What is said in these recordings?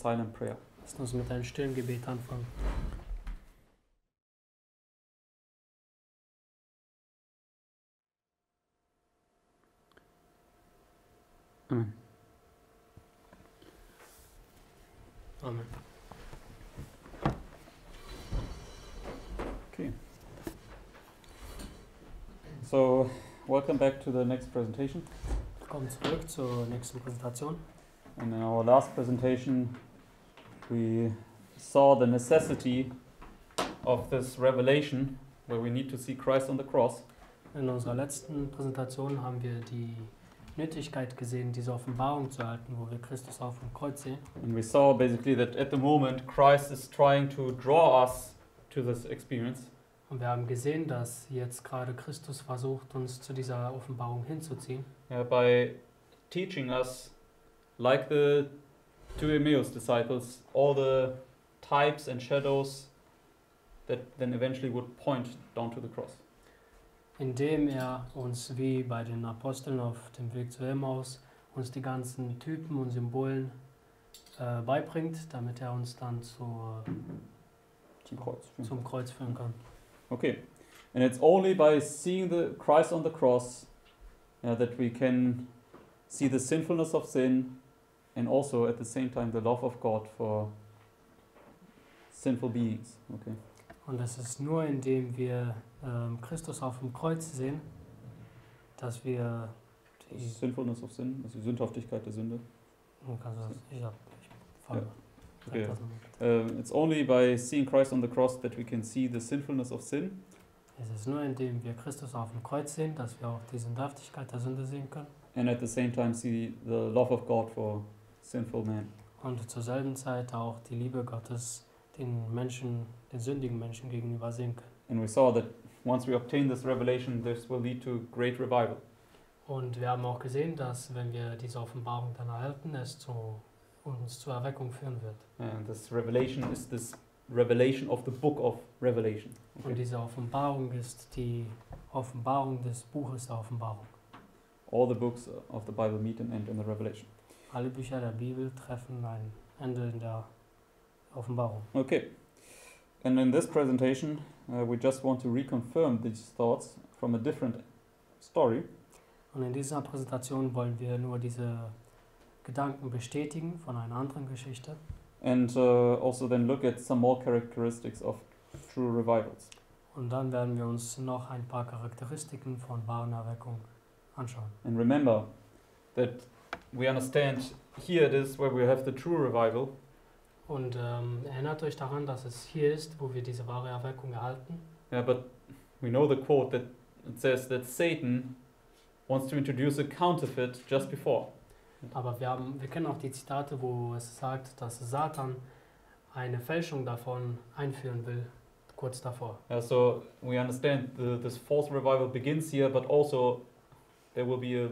silent prayer. Lass uns mit einem stillen Gebet anfangen. Amen. Amen. Okay. So, welcome back to the next presentation. Willkommen zurück zur nächsten Präsentation. And in our last presentation, we saw the necessity of this revelation where we need to see Christ on the cross. In unserer letzten Präsentation haben wir die Nötigkeit gesehen, diese Offenbarung zu erhalten, wo wir Christus auf dem Kreuz sehen. And we saw basically that at the moment, Christ is trying to draw us to this experience. Und wir haben gesehen, dass jetzt gerade Christus versucht, uns zu dieser Offenbarung hinzuziehen, uh, by teaching us, like the two Emmaus disciples, all the types and shadows that then eventually would point down to the cross. indem er uns wie bei den Aposteln auf dem Weg zu Emmaus uns die ganzen Typen und Symbolen äh, beibringt, damit er uns dann zur, Zum Kreuz. zum Kreuz führen kann. Okay, and it's only by seeing the Christ on the cross uh, that we can see the sinfulness of sin, and also at the same time the love of God for sinful beings. Okay. Und es ist nur, indem wir ähm, Christus auf dem Kreuz sehen, dass wir The die. sinfulness of sin, also die Sündhaftigkeit der Sünde. Oh, kannst du das- Ich hab, ich fang- Ja. Okay. das. Um, it's only by seeing Christ on the cross that we can see the sinfulness of sin, Es ist nur, indem wir Christus auf dem Kreuz sehen, dass wir auch die Sündhaftigkeit der Sünde sehen können and at the same time see the love of God for sinful man. und zur selben Zeit auch die Liebe Gottes den Menschen, den sündigen Menschen gegenüber sehen können. And we saw that once we obtain this revelation, this will lead to great revival. Und wir haben auch gesehen, dass wenn wir diese Offenbarung dann erhalten, es zu, uns zur Erweckung führen wird. And this revelation is this revelation of the book of Revelation. Und diese Offenbarung ist die Offenbarung des Buches der Offenbarung. All the books of the Bible meet an end in the Revelation. Alle Bücher der Bibel treffen ein Ende in der Offenbarung. Okay. And in this presentation, uh, we just want to reconfirm these thoughts from a different story. Und in dieser Präsentation wollen wir nur diese Gedanken bestätigen von einer anderen Geschichte and uh, also then look at some more characteristics of true revivals. und dann werden wir uns noch ein paar Charakteristiken von wahren Erweckung anschauen. And remember that we understand here it is where we have the true revival, Und ähm, erinnert euch daran, dass es hier ist, wo wir diese wahre Erweckung erhalten. yeah, but we know the quote that it says that Satan wants to introduce a counterfeit just before. Aber wir, haben, wir kennen auch die Zitate, wo es sagt, dass Satan eine Fälschung davon einführen will, kurz davor. Yeah, so we understand the, this false revival begins here, but also there will be a,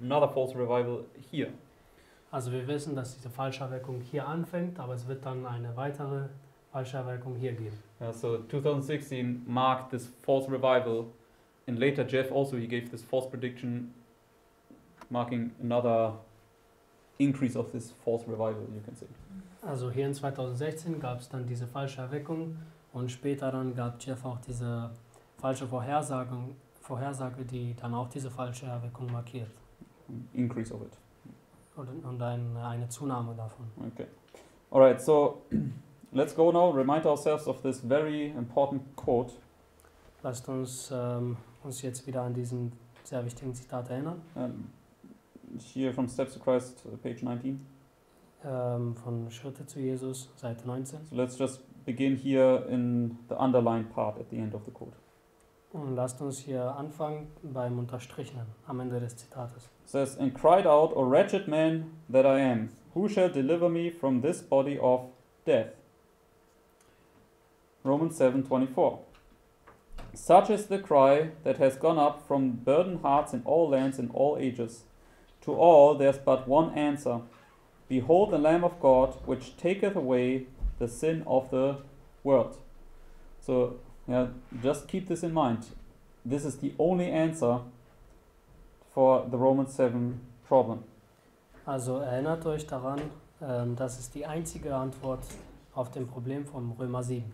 another false revival here. Also wir wissen, dass diese falsche Erweckung hier anfängt, aber es wird dann eine weitere falsche Erweckung hier geben. Yeah, so 2016 marked this false revival, and later Jeff also he gave this false prediction, marking another increase of this false revival. You can say. Also hier in 2016 gab es dann diese falsche Erweckung und später dann gab Jeff auch diese falsche Vorhersagung, Vorhersage, die dann auch diese falsche Erweckung markiert Increase of it. und, und ein, eine Zunahme davon. Okay. All right. So let's go now. Remind ourselves of this very important quote. Lasst uns ähm, uns jetzt wieder an diesen sehr wichtigen Zitat erinnern, Um, here from Steps to Christ, uh, page 19. ähm, von Schritte zu Jesus, Seite 19. So let's just begin here in the underlined part at the end of the quote. Und lasst uns hier anfangen beim Unterstrichenen am Ende des Zitates. It says, And cried out, O wretched man that I am, who shall deliver me from this body of death? Romans 7:24. Such is the cry that has gone up from burdened hearts in all lands and all ages. To all there's but one answer. Behold the Lamb of God, which taketh away the sin of the world. So, yeah, just keep this in mind. This is the only answer for the Romans 7 problem. Also erinnert euch daran, ähm, das ist die einzige Antwort auf dem Problem vom Römer 7.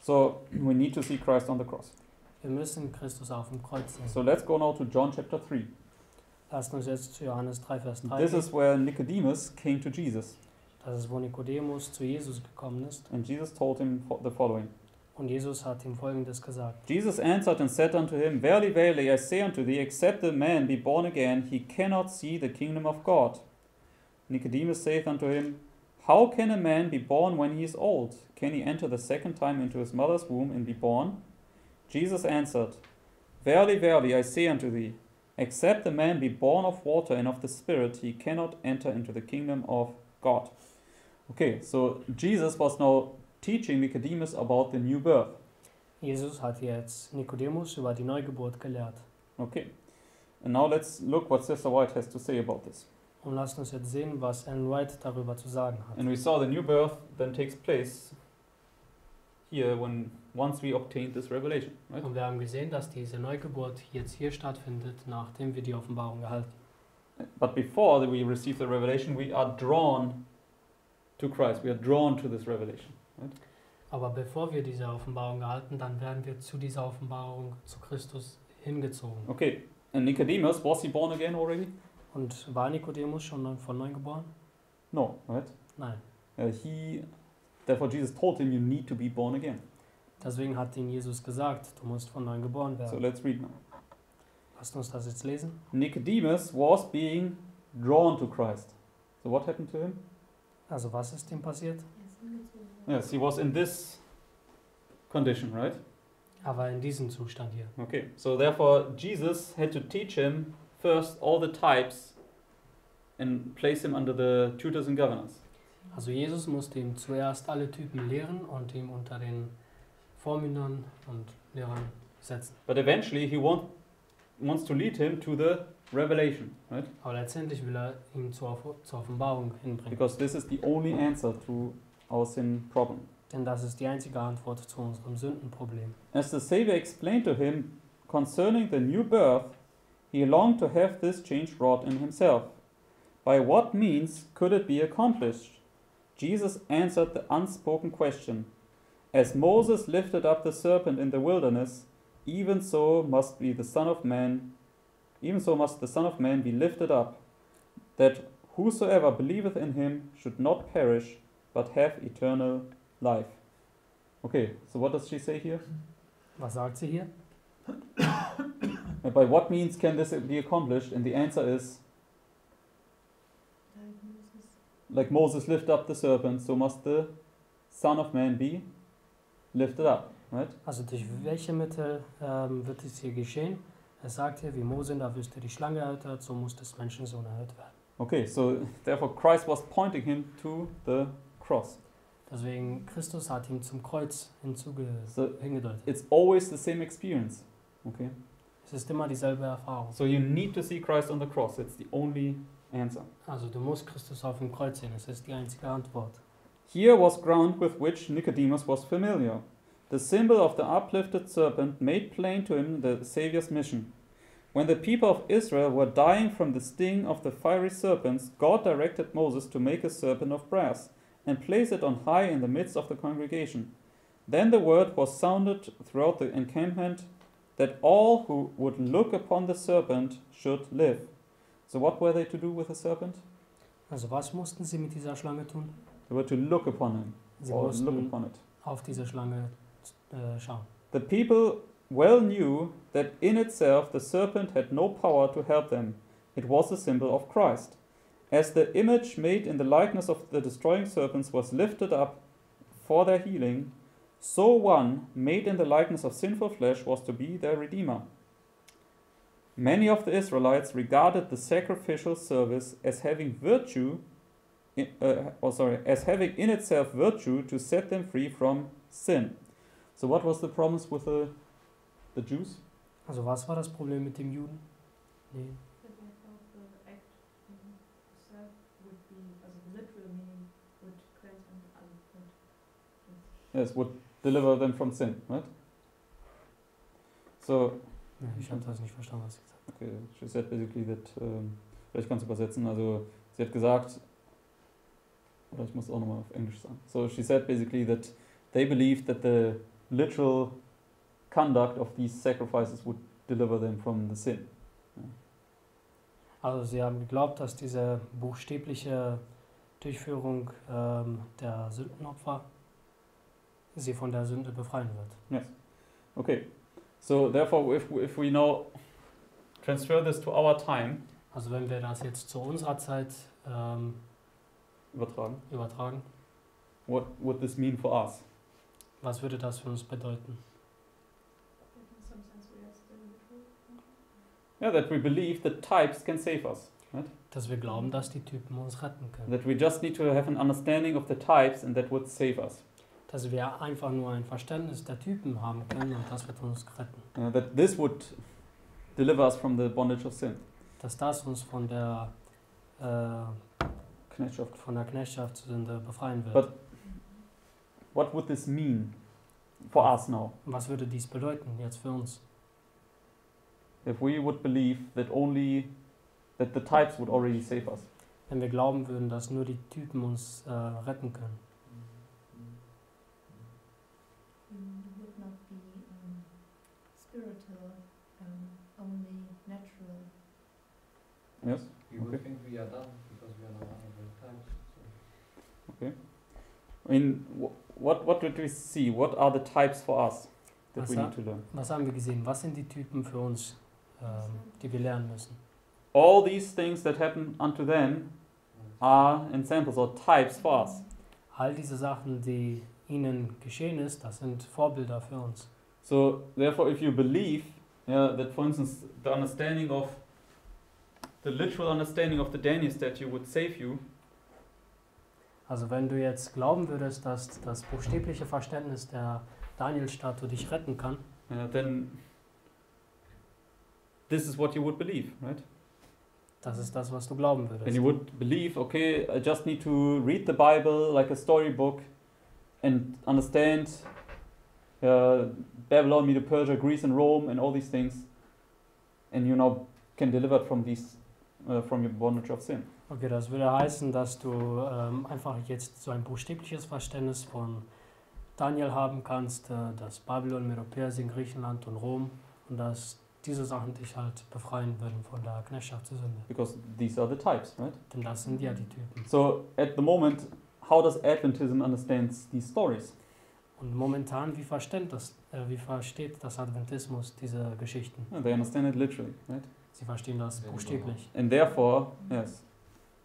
So we need to see Christ on the cross. Wir müssen Christus auf dem Kreuz sehen. So let's go now to John chapter 3. Lasst uns jetzt zu Johannes 3, Vers 3 This is where Nicodemus came to Jesus, Das ist, wo Nikodemus zu Jesus gekommen ist. and Jesus told him the following. Und Jesus hat ihm Folgendes gesagt. Jesus answered and said unto him, Verily, verily, I say unto thee, except a man be born again, he cannot see the kingdom of God. Nicodemus saith unto him, How can a man be born when he is old? Can he enter the second time into his mother's womb and be born? Jesus answered, Verily, verily, I say unto thee, except a man be born of water and of the Spirit, he cannot enter into the kingdom of God. Okay, so Jesus was now teaching Nicodemus about the new birth. Jesus hat jetzt Nikodemus über die Neugeburt gelehrt. Okay. And now let's look what Sister White has to say about this. Und lasst uns jetzt sehen, was Ellen White darüber zu sagen hat. And we saw the new birth then takes place here when once we obtained this revelation, right? Und wir haben gesehen, dass diese Neugeburt jetzt hier stattfindet, nachdem wir die Offenbarung erhalten. But before we receive the revelation, we are drawn to Christ. We are drawn to this revelation. Aber bevor wir diese Offenbarung erhalten, dann werden wir zu dieser Offenbarung zu Christus hingezogen. Okay. And Nicodemus, was he born again already? Und war Nikodemus schon von neuem geboren? No, right? Nein. Uh, he therefore Jesus told him you need to be born again. Deswegen hat ihn Jesus gesagt, du musst von neuem geboren So werden. let's read now. Lasst uns das jetzt lesen. Nicodemus was being drawn to Christ. So what happened to him? Also was ist ihm passiert? Yes, he was in this condition, right? Er war in diesem Zustand hier. Okay, so therefore Jesus had to teach him first all the types and place him under the tutors and governors. Also Jesus musste ihm zuerst alle Typen lehren und ihm unter den Vormündern und Lehrern setzen. But eventually he want, wants to lead him to the revelation, right? Aber letztendlich will er ihn zur, zur Offenbarung hinbringen. Because this is the only answer to sin problem. Denn das ist die einzige Antwort zu unserem Sündenproblem. As the Savior explained to him concerning the new birth, he longed to have this change wrought in himself. By what means could it be accomplished? Jesus answered the unspoken question As Moses lifted up the serpent in the wilderness, even so must be the Son of Man, even so must the Son of Man be lifted up, that whosoever believeth in him should not perish, but have eternal life. Okay, so what does she say here? Was sagt sie hier? And by what means can this be accomplished? And the answer is like Moses lifted up the serpent, so must the Son of Man be lifted up. Right? Also durch welche Mittel ähm, wird es hier geschehen? Er sagt hier, wie Mose in der Wüste die Schlange erhöht hat, so muss das Menschensohn erhöht werden. Okay, so therefore Christ was pointing him to the cross. Deswegen Christus hat ihm zum Kreuz hinzuge So hingedeutet. it's always the same experience. Okay? Es ist immer dieselbe Erfahrung. So you need to see Christ on the cross. It's the only answer. Also du musst Christus auf dem Kreuz sehen, es ist die einzige Antwort. Here was ground with which Nicodemus was familiar. The symbol of the uplifted serpent made plain to him the Saviour's mission. When the people of Israel were dying from the sting of the fiery serpents, God directed Moses to make a serpent of brass and place it on high in the midst of the congregation. Then the word was sounded throughout the encampment that all who would look upon the serpent should live. So, what were they to do with the serpent? Also was mussten sie mit dieser Schlange tun? They were to look upon him Sie or look upon it. auf diese Schlange äh, schauen. The people well knew that in itself the serpent had no power to help them. It was a symbol of Christ. As the image made in the likeness of the destroying serpents was lifted up for their healing, so one made in the likeness of sinful flesh was to be their redeemer. Many of the Israelites regarded the sacrificial service as having virtue, i- uh, oh sorry, as having in itself virtue to set them free from sin. So what was the promise with the the Jews? Also was war das Problem mit dem Juden? Nee. Yes, would deliver them from sin, right? So, Nee, ich habe das nicht verstanden, was sie gesagt okay, she said basically that, ähm, vielleicht kannst du übersetzen, also Sie hat gesagt, oder ich muss auch nochmal auf Englisch sagen. So she said basically that they believed that the literal conduct of these sacrifices would deliver them from the sin. Also sie haben geglaubt, dass diese buchstäbliche Durchführung ähm, der Sündenopfer sie von der Sünde befreien wird. Okay, so therefore, if we, if we now transfer this to our time, Also wenn wir das jetzt zu unserer Zeit ähm, übertragen, übertragen, what would this mean for us? was würde das für uns bedeuten? Yeah, that we believe that types can save us. Dass wir glauben, dass die Typen uns retten können. That we just need to have an understanding of the types and that would save us. Dass wir einfach nur ein Verständnis der Typen haben können und das wird uns retten. Uh, that this would deliver us from the bondage of sin. Dass das uns von der, äh, Knechtschaft. von der Knechtschaft zur Sünde befreien wird. But- What would this mean for us now? Was würde dies bedeuten jetzt für uns? If we would believe that only that the types would already save us. Wenn wir glauben würden, dass nur die Typen uns äh, retten können. Yes? We would Okay. think we are done because we are not under the types. So. I mean, wh- what, what did we see? What are the types for us that Was we ha- need to learn? Was haben wir gesehen? Was sind die Typen für uns, ähm, die wir lernen müssen? All these things that happen unto them are examples or types for us. All diese Sachen, die ihnen geschehen ist, das sind Vorbilder für uns. So, therefore, if you believe yeah, that, for instance, the understanding of the literal understanding of the Daniel statue would save you, Also wenn du jetzt glauben würdest, dass das buchstäbliche Verständnis der Daniel-Statue dich retten kann, uh, then this is what you would believe, right? das ist das, was du glauben Then würdest. you would believe, okay, I just need to read the Bible like a storybook and understand uh, Babylon, Medo Persia, Greece, and Rome, and all these things, and you now can deliver from these uh, from your bondage of sin. Okay, das würde heißen, dass du ähm, einfach jetzt so ein buchstäbliches Verständnis von Daniel haben kannst, äh, dass Babylon, Medo-Persien, Griechenland und Rom und dass diese Sachen dich halt befreien würden von der Knechtschaft zur Sünde. Because these are the types, right? Denn das sind ja die Typen. So at the moment, how does Adventism understands these stories? Und momentan, wie versteht das, äh, wie versteht das Adventismus diese Geschichten? Yeah, they understand it literally, right? Sie verstehen das buchstäblich. And therefore, yes,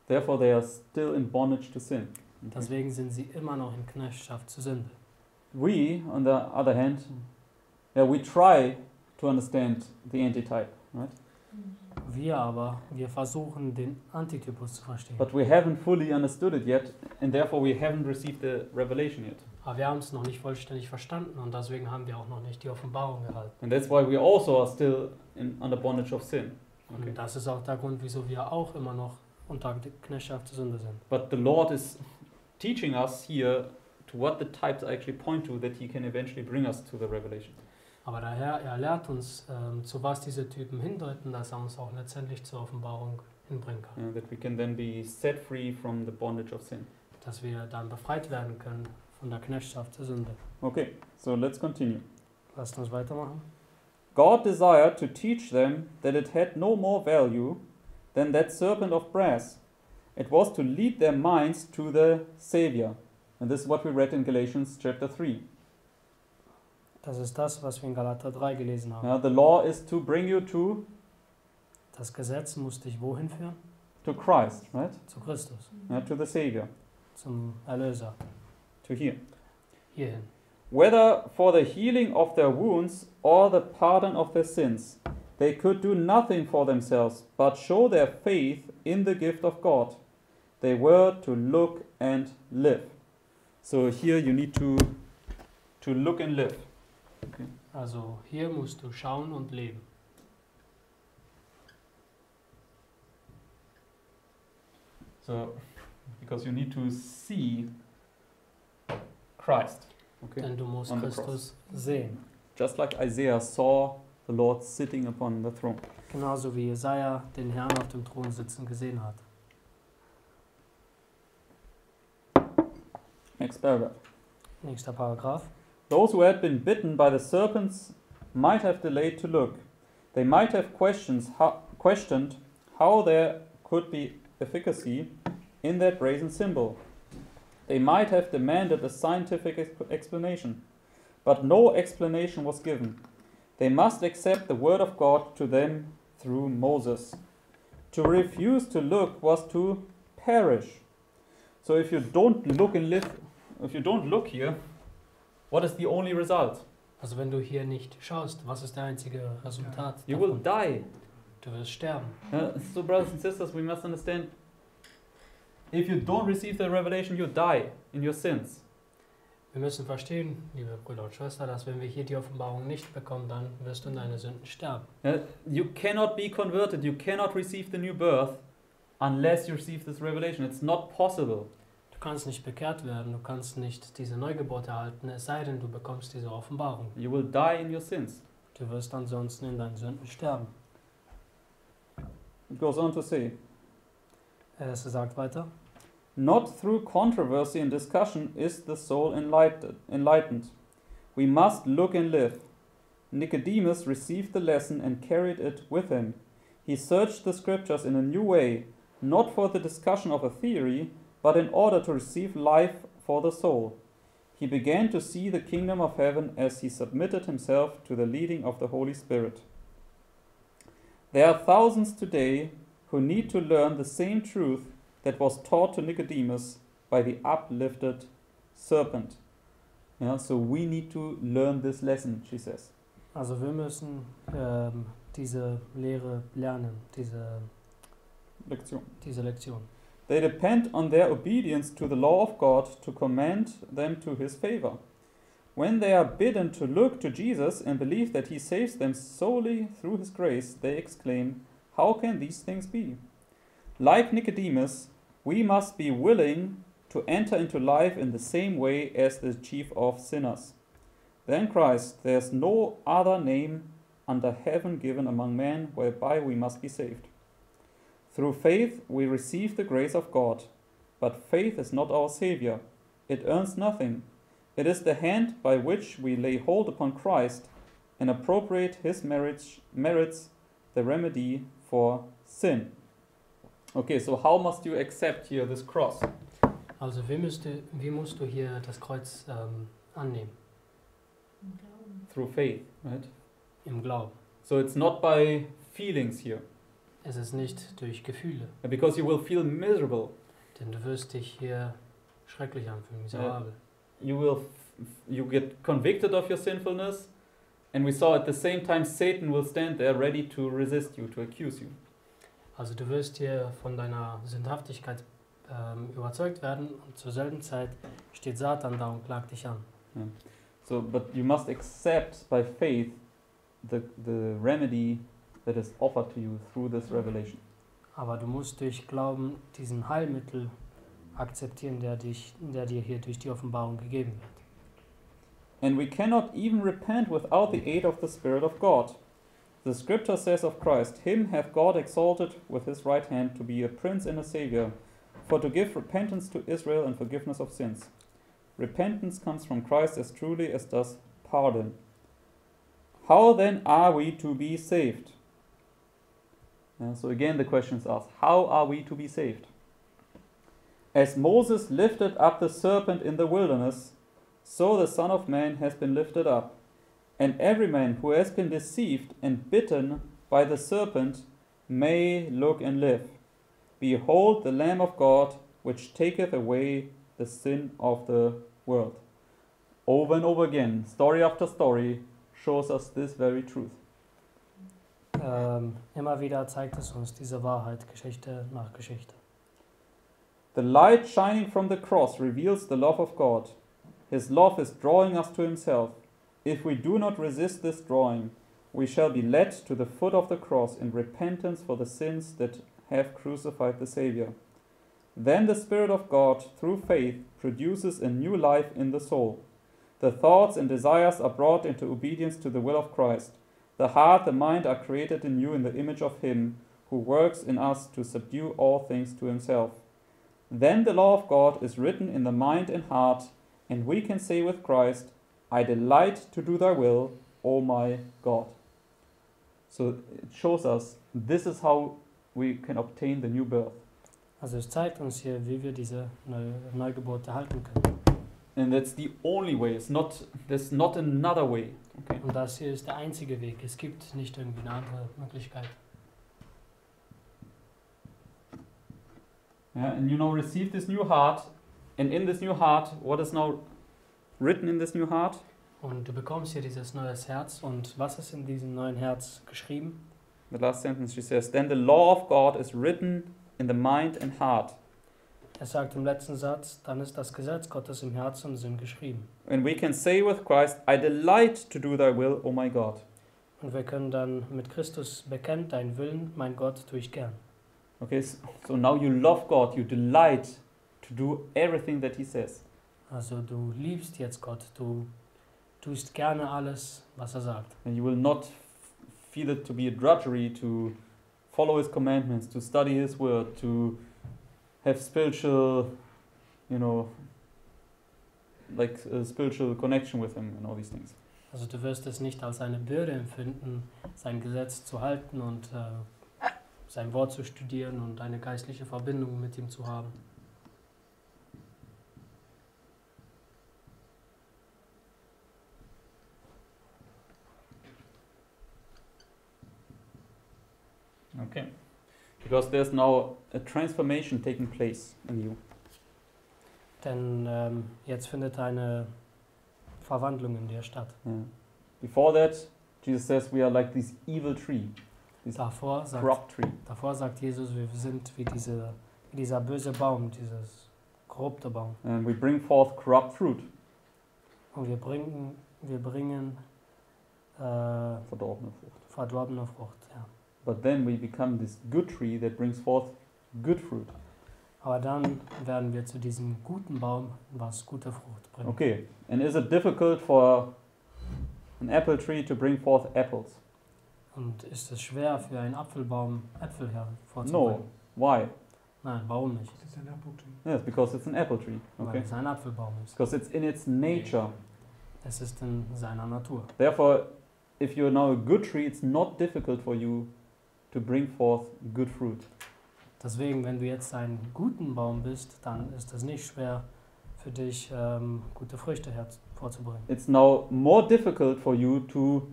therefore they are still in bondage to sin. Okay. Deswegen sind sie immer noch in Knechtschaft zur Sünde. We, on the other hand, yeah, we try to understand the antitype, right? Wir aber, wir versuchen den Antitypus zu verstehen. But we haven't fully understood it yet, and therefore we haven't received the revelation yet. Aber wir haben es noch nicht vollständig verstanden und deswegen haben wir auch noch nicht die Offenbarung erhalten. And that's why we also are still in, under bondage of sin. Okay. Und das ist auch der Grund, wieso wir auch immer noch unter der Knechtschaft zur Sünde sind. But the Lord is teaching us here to what the types actually point to that He can eventually bring us to the revelation. Aber der Herr, er lehrt uns, ähm, zu was diese Typen hindeuten, dass er uns auch letztendlich zur Offenbarung hinbringen kann. uh, that we can then be set free from the bondage of sin. Dass wir dann befreit werden können von der Knechtschaft zur Sünde. Okay, so let's continue. Lasst uns weitermachen. God desired to teach them that it had no more value than that serpent of brass. It was to lead their minds to the Savior. And this is what we read in Galatians chapter 3. Das ist das, was wir in Galater 3 gelesen haben. Uh, the law is to bring you to, Das Gesetz muss dich wohin führen? to Christ, right? Zu Christus, Uh, to the Savior, zum Erlöser, to here. hierhin. Whether for the healing of their wounds or the pardon of their sins, they could do nothing for themselves but show their faith in the gift of God. They were to look and live. So here you need to to look and live. Also hier musst du schauen und leben. So because you need to see Christ okay. du musst On Christus sehen. Just like Isaiah saw the Lord sitting upon the throne. Genauso wie den Herrn auf dem Thron sitzen gesehen hat. Next paragraph. Nächster Paragraph. Those who had been bitten by the serpents might have delayed to look. They might have questions how, questioned how there could be efficacy in that brazen symbol. They might have demanded a scientific ex- explanation, but no explanation was given. They must accept the word of God to them through Moses. To refuse to look was to perish. So if you don't look and live, if you don't look here, what is the only result? Also wenn du hier nicht schaust, was ist der einzige Resultat? You will die. Du wirst sterben. Uh, so, brothers and sisters, we must understand if you don't receive the revelation, you die in your sins. Wir müssen verstehen, liebe Brüder und Schwestern, dass wenn wir hier die Offenbarung nicht bekommen, dann wirst du in deine Sünden sterben. You cannot be converted, you cannot receive the new birth unless you receive this revelation. It's not possible. Du kannst nicht bekehrt werden, du kannst nicht diese Neugeburt erhalten, es sei denn, du bekommst diese Offenbarung. You will die in your sins. Du wirst ansonsten in deinen Sünden sterben. It goes on to say, Äh, es sagt weiter, Not through controversy and discussion is the soul enlightened. We must look and live. Nicodemus received the lesson and carried it with him. He searched the scriptures in a new way, not for the discussion of a theory, but in order to receive life for the soul. He began to see the kingdom of heaven as he submitted himself to the leading of the Holy Spirit. There are thousands today who need to learn the same truth that was taught to Nicodemus by the uplifted serpent. Yeah, so we need to learn this lesson, she says. also wir müssen ähm, diese Lehre lernen, diese, Lektion. diese Lektion. They depend on their obedience to the law of God to command them to his favor. When they are bidden to look to Jesus and believe that he saves them solely through his grace, they exclaim, How can these things be? Like Nicodemus, we must be willing to enter into life in the same way as the chief of sinners. Then Christ, there's no other name under heaven given among men whereby we must be saved. Through faith we receive the grace of God, but faith is not our Savior. It earns nothing. It is the hand by which we lay hold upon Christ and appropriate His merits, merits the remedy for sin. Okay, so how must you accept here this cross? Also wie, müsste, wie musst du hier das Kreuz ähm, annehmen? Through faith, right? Im Glauben. So it's not by feelings here, Es ist nicht durch Gefühle, because you will feel miserable. denn du wirst dich hier schrecklich anfühlen, miserabel. You will, you get convicted of your sinfulness, and we saw at the same time Satan will stand there ready to resist you, to accuse you. Also du wirst hier von deiner Sündhaftigkeit ähm, überzeugt werden und zur selben Zeit steht Satan da und klagt dich an. So, but you must accept by faith the, the remedy that is offered to you through this revelation. Aber du musst durch Glauben diesen Heilmittel akzeptieren, der, dich, der dir hier durch die Offenbarung gegeben wird. And we cannot even repent without the aid of the Spirit of God. The scripture says of Christ, Him hath God exalted with his right hand to be a prince and a savior, for to give repentance to Israel and forgiveness of sins. Repentance comes from Christ as truly as does pardon. How then are we to be saved? Yeah, so again, the question is asked How are we to be saved? As Moses lifted up the serpent in the wilderness, so the Son of Man has been lifted up. And every man who has been deceived and bitten by the serpent may look and live. Behold the Lamb of God, which taketh away the sin of the world. Over and over again, story after story, shows us this very truth. Ähm, immer wieder zeigt es uns diese Wahrheit, Geschichte nach Geschichte. The light shining from the cross reveals the love of God. His love is drawing us to Himself. If we do not resist this drawing, we shall be led to the foot of the cross in repentance for the sins that have crucified the Savior. Then the Spirit of God, through faith, produces a new life in the soul. The thoughts and desires are brought into obedience to the will of Christ. The heart, the mind are created anew in the image of Him who works in us to subdue all things to Himself. then the law of God is written in the mind and heart, and we can say with Christ, I delight to do thy will, O my God. So it shows us this is how we can obtain the new birth. Also es zeigt uns hier, wie wir diese Neu Neugeburt erhalten können. And that's the only way. It's not there's not another way. Okay. Und das hier ist der einzige Weg. Es gibt nicht irgendwie eine andere Möglichkeit. Yeah, and you now receive this new heart, and in this new heart, what is now written in this new heart? Und du bekommst hier dieses neues Herz. Und was ist in diesem neuen Herz geschrieben? The last sentence she says, Then the law of God is written in the mind and heart. Er sagt im letzten Satz, dann ist das Gesetz Gottes im Herzen und Sinn geschrieben. And we can say with Christ, I delight to do thy will, O my God. Und wir können dann mit Christus bekennen, dein Willen, mein Gott, tue ich gern. Okay, so, so now you love God, you delight to do everything that he says. Also du liebst jetzt Gott, du tust gerne alles, was er sagt. And you will not feel it to be a drudgery to follow his commandments, to study his word, to have spiritual, you know, like a spiritual connection with him and all these things. Also du wirst es nicht als eine Bürde empfinden, sein Gesetz zu halten und äh, sein Wort zu studieren und eine geistliche Verbindung mit ihm zu haben. Okay. Because there's now a transformation taking place in you. Denn ähm, jetzt findet eine Verwandlung in dir statt. Yeah. Before that, Jesus says we are like this evil tree, this Davor sagt, corrupt tree. davor sagt Jesus, wir sind wie, diese, wie dieser böse Baum, dieses korrupte Baum. And we bring forth corrupt fruit, Und wir bringen, wir bringen äh, verdorbene Frucht. verdorbene Frucht. Ja. But then we become this good tree that brings forth good fruit. Aber dann werden wir zu diesem guten Baum, was gute Frucht bringt. Okay, and is it difficult for an apple tree to bring forth apples? Und ist es schwer für einen Apfelbaum Äpfel No. hervorzubringen? Why? Nein, warum nicht? Ist ein Apple tree. Yes, because it's an apple tree. Weil Okay, es ein Apfelbaum ist. because it's in its nature. Es ist in seiner Natur. Therefore, if you're now a good tree, it's not difficult for you to bring forth good fruit. Deswegen, wenn du jetzt ein guten Baum bist, dann ist es nicht schwer für dich, ähm, gute Früchte hervorzubringen. It's now more difficult for you to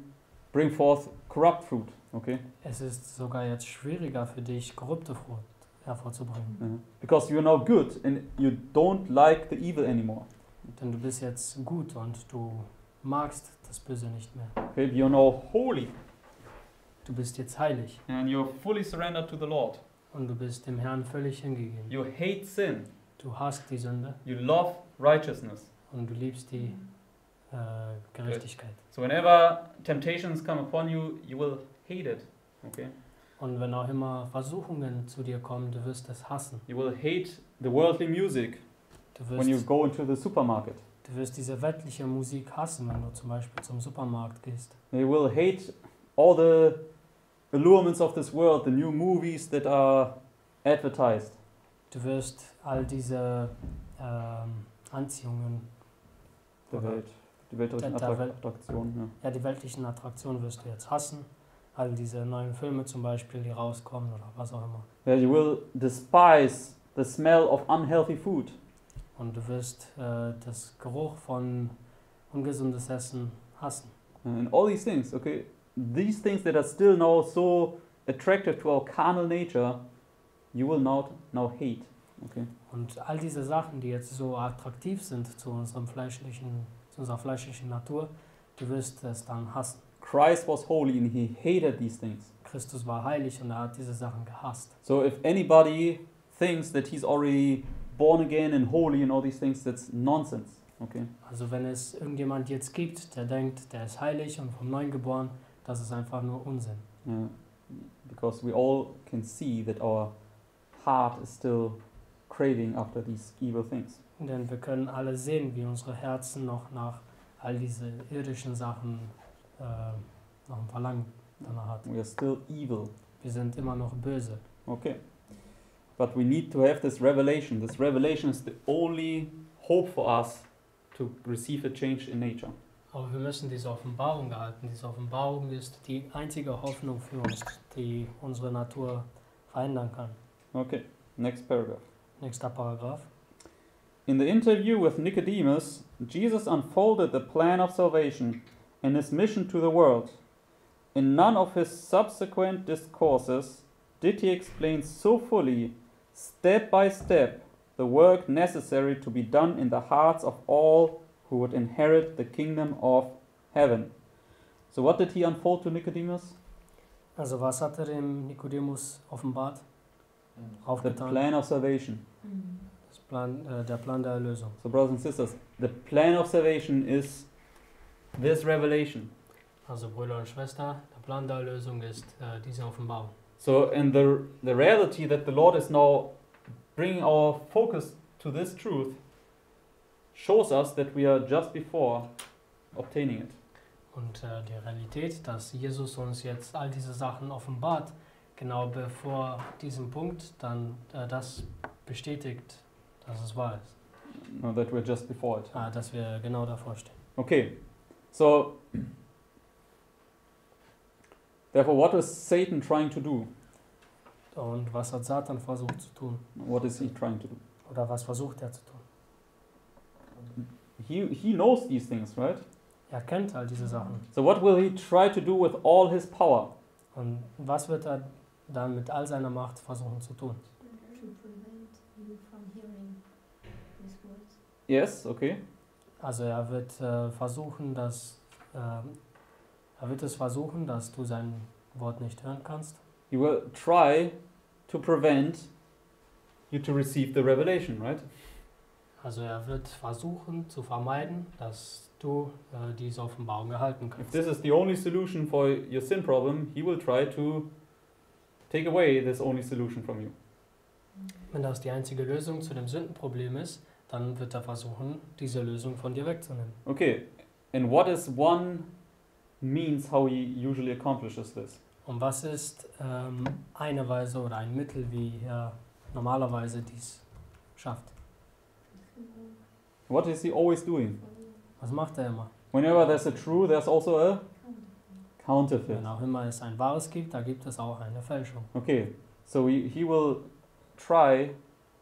bring forth corrupt fruit. Okay, Es ist sogar jetzt schwieriger für dich, korrupte Frucht hervorzubringen. Uh, because you're now good and you don't like the evil anymore. Denn du bist jetzt gut und du magst das Böse nicht mehr. Okay, you're now holy Du bist jetzt heilig and you're fully surrendered to the Lord. und du bist dem Herrn völlig hingegeben. You hate sin. Du hast die Sünde You love righteousness. und du liebst die äh, Gerechtigkeit. So whenever temptations come upon you, you will hate it. Okay? Und wenn auch immer Versuchungen zu dir kommen, du wirst es hassen. You will hate the worldly music Du when you wirst, go into the supermarket. du wirst diese weltliche Musik hassen, wenn du zum Beispiel zum Supermarkt gehst. You will hate all the allurements of this world, the new movies that are advertised. Du wirst all diese ähm, Anziehungen, Der. Welt. Die weltlichen Welt. Attraktionen. Ja. ja die weltlichen Attraktionen wirst du jetzt hassen. All diese neuen Filme zum Beispiel, die rauskommen oder was auch immer. Yeah, you will despise the smell of unhealthy food. Und du wirst äh, das Geruch von ungesundes Essen hassen. And all these things, okay, these things that are still now so attractive to our carnal nature, you will not now hate. Okay. Und all diese Sachen, die jetzt so attraktiv sind zu unserem fleischlichen, zu unserer fleischlichen Natur, du wirst es dann hassen. Christ was holy and he hated these things. Christus war heilig und er hat diese Sachen gehasst. So if anybody thinks that he's already born again and holy and all these things, that's nonsense. Okay. Also wenn es irgendjemand jetzt gibt, der denkt, der ist heilig und vom Neuen geboren, das ist einfach nur Unsinn. Yeah. Because we all can see that our heart is still craving after these evil things. Denn wir können alle sehen, wie unsere Herzen noch nach all diese irdischen Sachen äh, noch ein Verlangen danach hat. We are still evil. Wir sind immer noch böse. Okay. But we need to have this revelation. This revelation is the only hope for us to receive a change in nature. Aber wir müssen diese Offenbarung erhalten. Diese Offenbarung ist die einzige Hoffnung für uns, die unsere Natur verändern kann. Okay, next paragraph. Nächster Paragraph. In the interview with Nicodemus, Jesus unfolded the plan of salvation and his mission to the world. In none of his subsequent discourses did he explain so fully, step by step, the work necessary to be done in the hearts of all who would inherit the kingdom of heaven. So, what did he unfold to Nicodemus? Also was hat er dem Nikodemus offenbart? The plan of salvation. Das Plan, äh, der Plan der Erlösung. So, brothers and sisters, the plan of salvation is this revelation. Also Brüder und Schwester, der Plan der Erlösung ist äh, diese Offenbarung. So, in the, the reality that the Lord is now bringing our focus to this truth shows us that we are just before obtaining it. Und äh, die Realität, dass Jesus uns jetzt all diese Sachen offenbart, genau bevor diesem Punkt, dann äh, das bestätigt, dass es wahr ist. No, that we're just before it. Ah, dass wir genau davor stehen. Okay, so therefore, what is Satan trying to do? Und was hat Satan versucht zu tun? What is he trying to do? Oder was versucht er zu tun? He, he knows these things, right? Er kennt all diese Sachen. So, what will he try to do with all his power? Und was wird er dann mit all seiner Macht versuchen zu tun? To prevent you from hearing these words. Yes, okay. Also er wird äh, versuchen, dass ähm, er wird es versuchen, dass du sein Wort nicht hören kannst. He will try to prevent you to receive the revelation, right? Also er wird versuchen zu vermeiden, dass du äh, diese Offenbarung erhalten If kannst. this is the only solution for your sin problem, he will try to take away this only solution from you. Wenn das die einzige Lösung zu dem Sündenproblem ist, dann wird er versuchen, diese Lösung von dir wegzunehmen. Okay, and what is one means how he usually accomplishes this? Und was ist ähm, eine Weise oder ein Mittel, wie er normalerweise dies schafft? What is he always doing? Was macht er immer? Whenever there's a true, there's also a counterfeit. Wenn auch immer es ein wahres gibt, da gibt es auch eine Fälschung. Okay, so he, he will try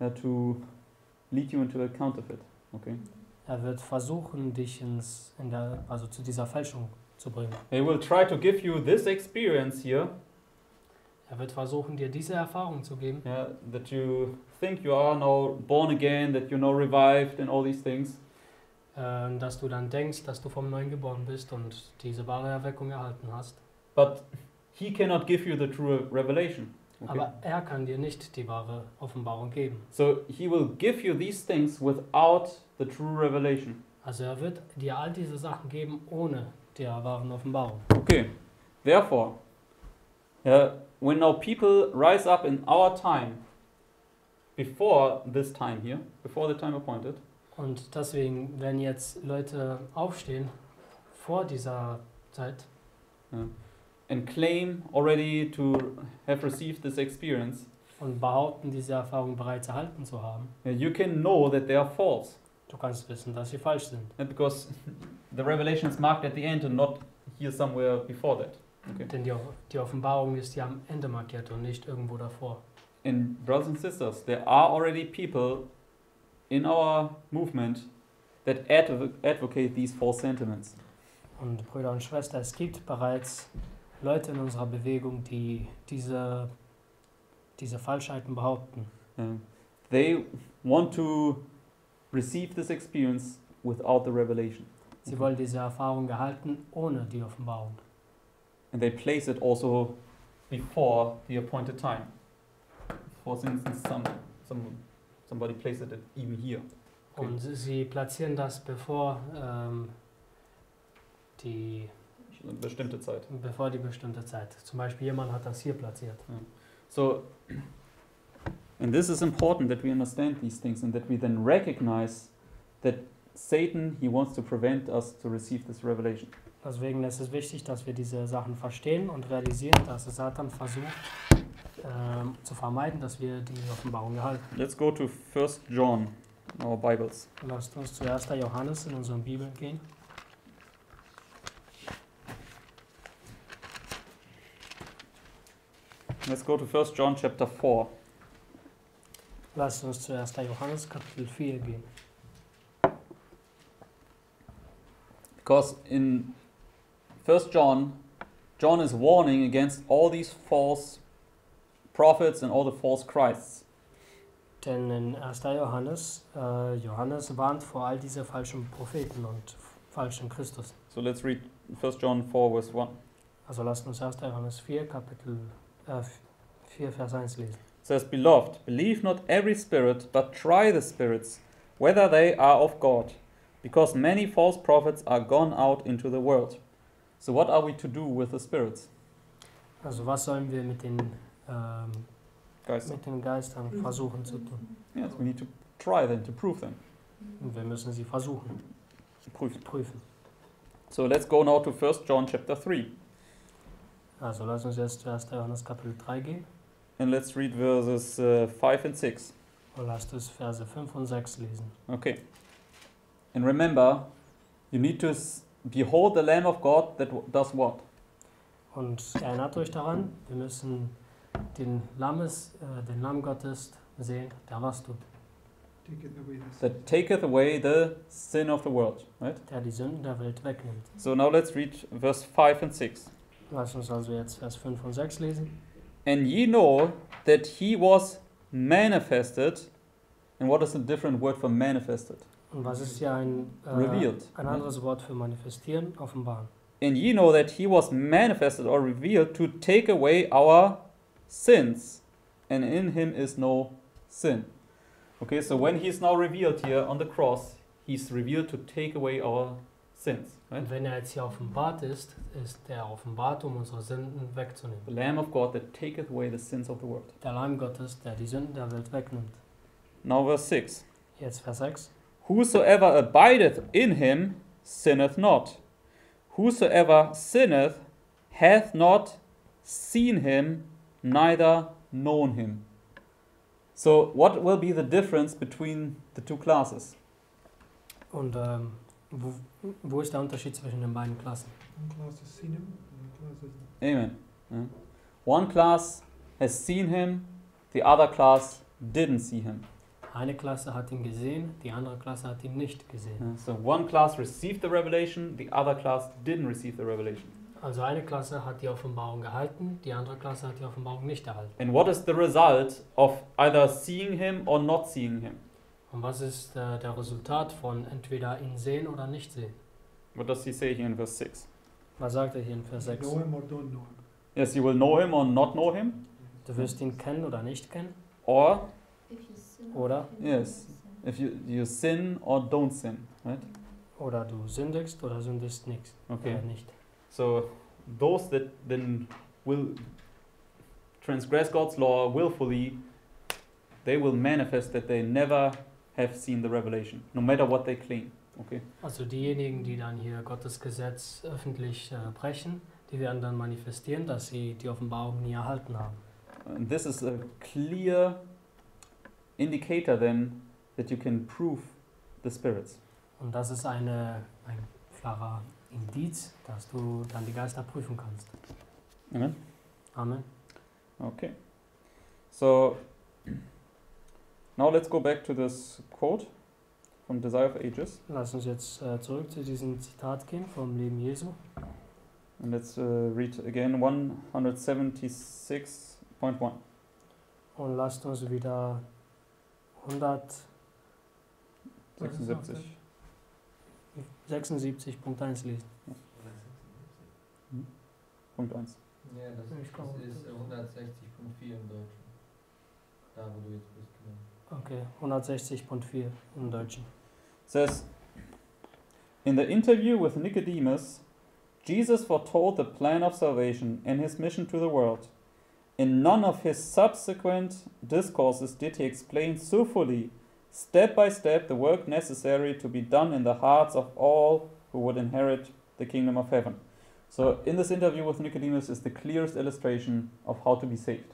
uh, to lead you into a counterfeit. Okay, Er wird versuchen, dich ins, in der, also zu dieser Fälschung zu bringen. he will try to give you this experience here, Er wird versuchen, dir diese Erfahrung zu geben, yeah, that you think you are now born again, that you're now revived, and all these things. äh, dass du dann denkst, dass du vom Neuen geboren bist und diese wahre Erweckung erhalten hast. But he cannot give you the true revelation. Okay? Aber er kann dir nicht die wahre Offenbarung geben. So he will give you these things without the true revelation. Also er wird dir all diese Sachen geben ohne der wahren Offenbarung. Okay, therefore, uh, when now people rise up in our time, before this time here, before the time appointed, Und deswegen, wenn jetzt Leute aufstehen vor dieser Zeit and claim already to have received this experience, und behaupten, diese Erfahrung bereits erhalten zu haben, uh, you can know that they are false. du kannst wissen, dass sie falsch sind. And because the revelation is marked at the end and not here somewhere before that. Okay. Denn die, die Offenbarung ist ja am Ende markiert und nicht irgendwo davor. And brothers and sisters, there are already people in our movement that advo- advocate these false sentiments. Und Brüder und Schwestern, es gibt bereits Leute in unserer Bewegung, die diese, diese Falschheiten behaupten. They want to receive this experience without the revelation. Sie wollen diese Erfahrung erhalten ohne die Offenbarung. And they place it also before the appointed time. For instance, some, some, somebody placed it even here. Okay. Und sie platzieren das bevor ähm, die, Eine bestimmte Zeit. bevor die bestimmte Zeit. Zum Beispiel jemand hat das hier platziert. So, and this is important that we understand these things and that we then recognize that Satan, he wants to prevent us to receive this revelation. Deswegen ist es wichtig, dass wir diese Sachen verstehen und realisieren, dass Satan versucht, ähm, zu vermeiden, dass wir die Offenbarung erhalten. Let's go to 1 John in our Bibles. Lasst uns zu 1. Johannes in unseren Bibeln gehen. Let's go to 1 John chapter 4. Lasst uns zu 1. Johannes Kapitel 4 gehen. Because in 1 John, John is warning against all these false prophets and all the false Christs. Denn in 1. Johannes, äh, Johannes warnt vor all diese falschen Propheten und falschen Christus. So let's read 1 John 4, verse 1. Also lasst uns 1. Johannes 4, Kapitel äh, 4, Vers 1 lesen. It says, Beloved, believe not every spirit, but try the spirits, whether they are of God, because many false prophets are gone out into the world. So, what are we to do with the spirits, Also was sollen wir mit den, ähm, guys? mit den Geistern versuchen zu tun? Yes, we need to try them, to prove them. Und wir müssen sie versuchen, Prüfen. prüfen. So, let's go now to 1 John chapter 3, Also lass uns jetzt zu 1. Johannes Kapitel 3 gehen and let's read verses uh, 5 and 6. und lasst uns Verse 5 und 6 lesen. Okay. And remember, you need to s- behold the Lamb of God that does what? Und erinnert euch daran, wir müssen den, Lammes, äh, den Lamm Gottes sehen, der was tut, Take it away the sin. That taketh away the sin of the world, right? der die Sünden der Welt wegnimmt. So now let's read verse 5 and 6. Lass uns also jetzt Vers 5 und 6 lesen. And ye know that he was manifested. And what is the different word for manifested? Und was ist hier ein, äh, Revealed. ein anderes Wort für manifestieren? Offenbaren. And ye know that he was manifested or revealed to take away our sins. And in him is no sin. Okay, so when he's now revealed here on the cross, he's revealed to take away our sins, right? Und wenn er jetzt hier offenbart ist, ist er offenbart, um unsere Sünden wegzunehmen. The Lamb of God that taketh away the sins of the world. Der Lamm Gottes, der die Sünden der Welt wegnimmt. Now, verse 6. Jetzt Vers 6. Whosoever abideth in him sinneth not. Whosoever sinneth hath not seen him, neither known him. So, what will be the difference between the two classes? Und ähm, wo, wo ist der Unterschied zwischen den beiden Klassen? One class has seen him, one class. Amen. Yeah. One class has seen him, the other class didn't see him. Eine Klasse hat ihn gesehen, die andere Klasse hat ihn nicht gesehen. So, one class received the revelation, the other class didn't receive the revelation. Also eine Klasse hat die Offenbarung gehalten, die andere Klasse hat die Offenbarung nicht erhalten. And what is the result of either seeing him or not seeing him? Und was ist äh, der Resultat von entweder ihn sehen oder nicht sehen? What does he say here in verse 6? Was sagt er hier in Vers 6? Know him or don't know him. Yes, you will know him or not know him, Du wirst ihn kennen oder nicht kennen? or Oder? Yes. if you, you sin or don't sin, right? Oder du sündigst oder sündigst nichts. Okay. Oder nicht. So those that then will transgress God's law willfully, they will manifest that they never have seen the revelation, no matter what they claim. Okay. Also diejenigen, die dann hier Gottes Gesetz öffentlich äh, brechen, die werden dann manifestieren, dass sie die Offenbarung nie erhalten haben. And this is a clear indicator then that you can prove the spirits. Und das ist eine, ein klarer Indiz, dass du dann die Geister prüfen kannst. Amen. Amen. Okay. So now let's go back to this quote from Desire of Ages Lass uns jetzt äh, zurück zu diesem Zitat gehen vom Leben Jesu. and let's uh, read again 176.1. Und lasst uns wieder 100 Was ist das 76. 76.1 lesen. Punkt 1. Ja, das, Ich das ist 160.4 im Deutschen. Da, wo du jetzt bist, genau. Okay, 160.4 im Deutschen. says In the interview with Nicodemus, Jesus foretold the plan of salvation and his mission to the world. In none of his subsequent discourses did he explain so fully, step by step, the work necessary to be done in the hearts of all who would inherit the kingdom of heaven. So, in this interview with Nicodemus is the clearest illustration of how to be saved.